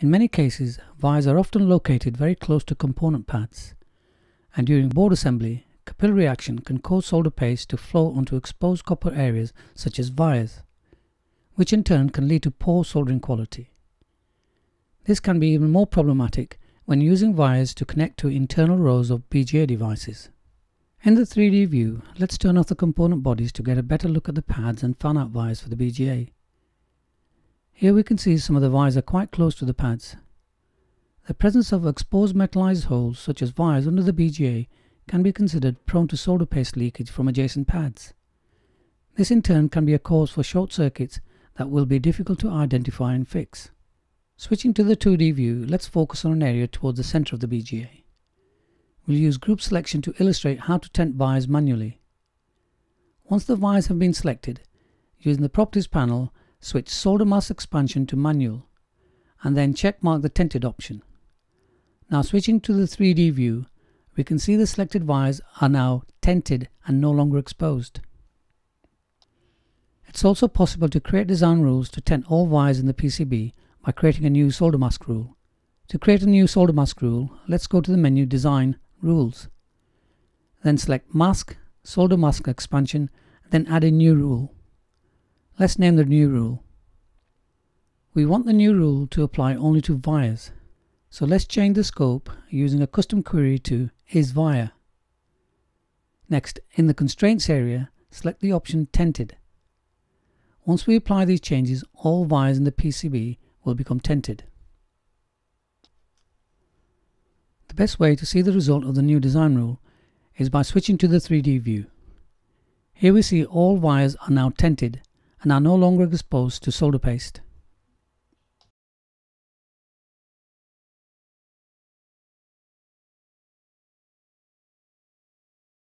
In many cases, vias are often located very close to component pads, and during board assembly, capillary action can cause solder paste to flow onto exposed copper areas such as vias, which in turn can lead to poor soldering quality. This can be even more problematic when using vias to connect to internal rows of BGA devices. In the 3D view, let's turn off the component bodies to get a better look at the pads and fan-out vias for the BGA. Here we can see some of the vias are quite close to the pads. The presence of exposed metallized holes such as vias under the BGA can be considered prone to solder paste leakage from adjacent pads. This in turn can be a cause for short circuits that will be difficult to identify and fix. Switching to the 2D view, let's focus on an area towards the center of the BGA. We'll use group selection to illustrate how to tent vias manually. Once the vias have been selected, using the Properties panel, switch Solder Mask Expansion to Manual, and then check mark the Tented option. Now switching to the 3D view, we can see the selected vias are now tented and no longer exposed. It's also possible to create design rules to tent all vias in the PCB by creating a new solder mask rule. To create a new solder mask rule, let's go to the menu Design, Rules. Then select Mask, Solder Mask Expansion, then add a new rule. Let's name the new rule. We want the new rule to apply only to vias, so let's change the scope using a custom query to is via. Next, in the constraints area, select the option Tented. Once we apply these changes, all vias in the PCB will become tented. The best way to see the result of the new design rule is by switching to the 3D view. Here we see all vias are now tented and are no longer exposed to solder paste.